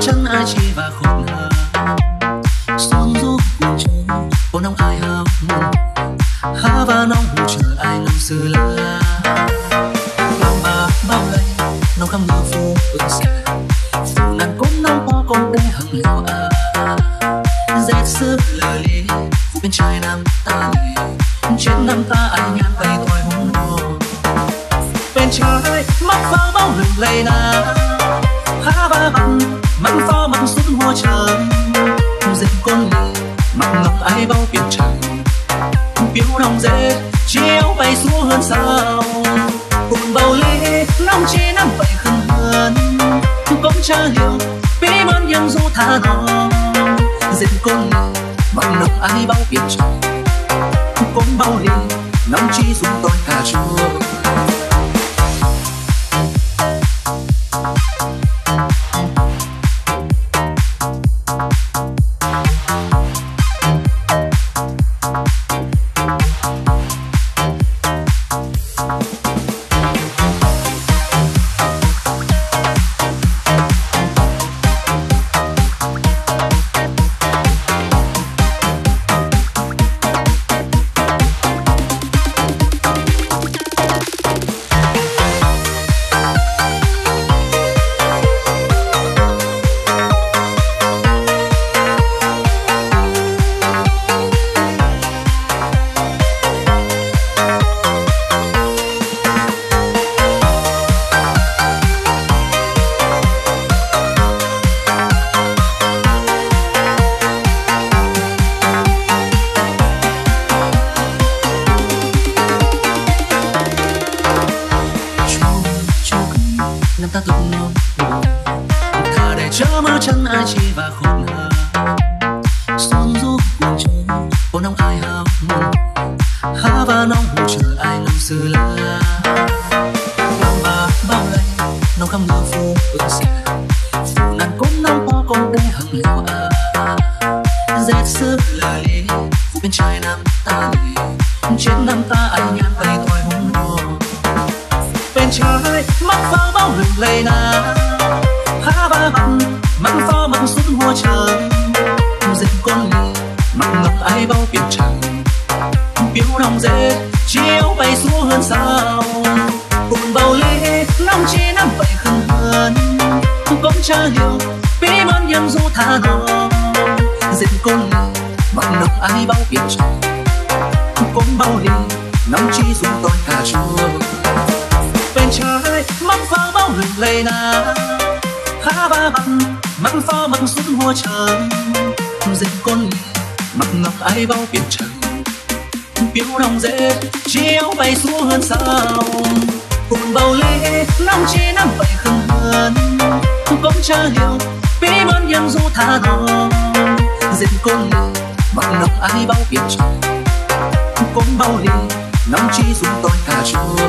chẳng chân ai chi và khôn hà xuống giúp buồn chơi bao nông ai hao ha và nông hù chờ ai nông sư la bao bà bao lây nông khăm ngờ phù ước xe phù nan cũng nông hoa con đê hằng liệu à dệt sư lời lý phù bên trái nam ta lì. Trên năm ta ai nhan tay tôi hùng hồ bên trái, mắt vào bao lừng lây na há và bằng mặn pha mặn xuống hoa trời dịch con lì, mặt ngọc ai bao biển trời biếu đồng dê, chiếu bay xuống hơn sao. Cùng bầu ly nóng chi năm vậy khẩn hơn cũng cha hiểu, bí mơn nhưng du tha đó dịch con lì, mặt ngọc ai bao biển trời cũng bao ly nóng chi xuống tôi cả chua. Chẳng chân ai chi và khôn hà xuống du buồn chơi bốn nông ai hao há và nóng hồ chờ ai nông sư la. Năm ba bao lây, nóng khăm ngư phu ước xe phù nan cũng nông po con đê hằng liều à dệt sức lời lý phù bên trái nam ta lì. Trên năm ta ai nhan tay thôi hùng hồ bên trái, mắt vào bao lừng lầy na. Há ba bằng mặn pha mặn xuống hoa trời. Dịch con lì mặc ngập ai bao biển trắng biếu nồng dê, chiếu bay xuống hơn sao. Cùng bầu ly nông chi năm vậy khẩn hơn cũng cha hiểu, bí món yang du tha nó dịch con lì mặc ngập ai bao biển trắng cũng bao ly nông chi dùng tôi cả chua bên trái mắt pha bao lừng lầy na ha ba bằng mắt pha mặn suốt hoa trời dệt con lìa mặc ngọc ai bao biển trời phiếu đồng dễ chiếu bay xuống hơn sao. Cùng bầu lê năm chi năm bảy không hơn cũng cha hiểu bí mơn nhân du tha đồ dệt con lìa mặc ngọc ai bao biển trời cũng bao lìa năm chi dùng tôi cả trôi